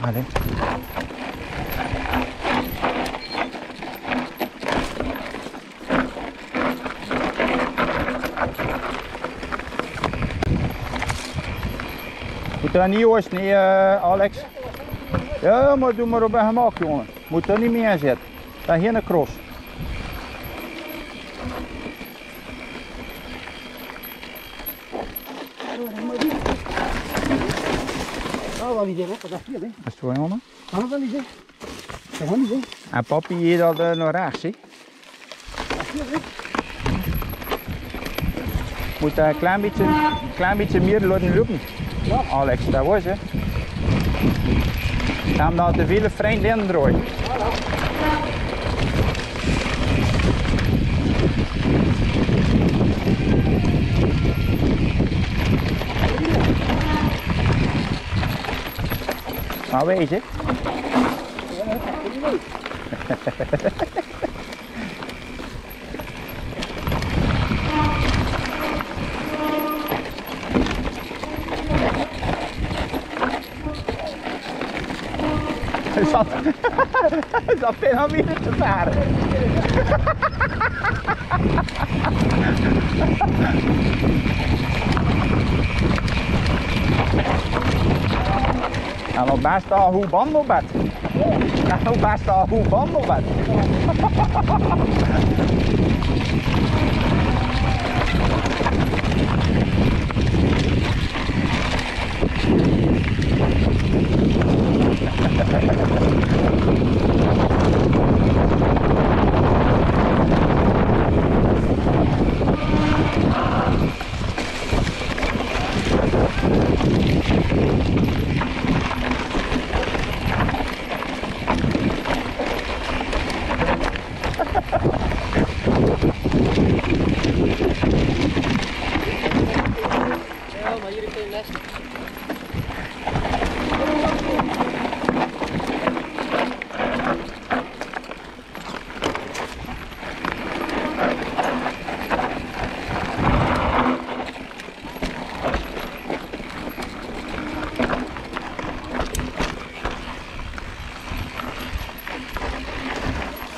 Allee. Moet dat niet hoors, niet eh, Alex? Ja, maar doe maar op een gemak jongen. Moet er niet meer zitten. Dat is geen cross. Oh, wat niet hè? Dat is hier, hè? Dat is wel jongen. Kan dat niet hè? Dat kan niet hè? En papi hier dat uh, nog rechts, zie. Dat is hier, hè? Moet een klein beetje, klein beetje meer laten lopen. Ja. Alex, dat was hè. Gaan dat te veel vrienden draaien. Je, er zat, er zat veel meer te varen. En nog best al hoe band op bed. En nog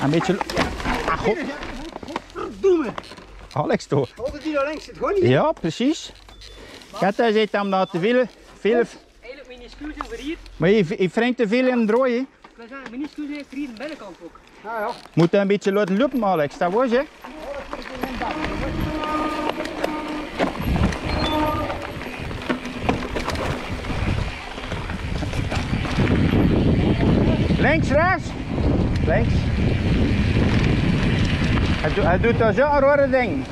Een beetje... Ah, god. Alex toch? Het hier naar links, het gewoon niet. Ja, precies. Kijk, hij zit hem dat te veel... veel Eigenlijk minuscuul over hier. maar je, je wringt te veel in het draaien. We zijn minuscuul heeft hier de binnenkant ook. Ja, ja. Moet een beetje laten lopen, Alex. Dat was je. Links, rechts. Links. Hij, doet- hij doet rare ding.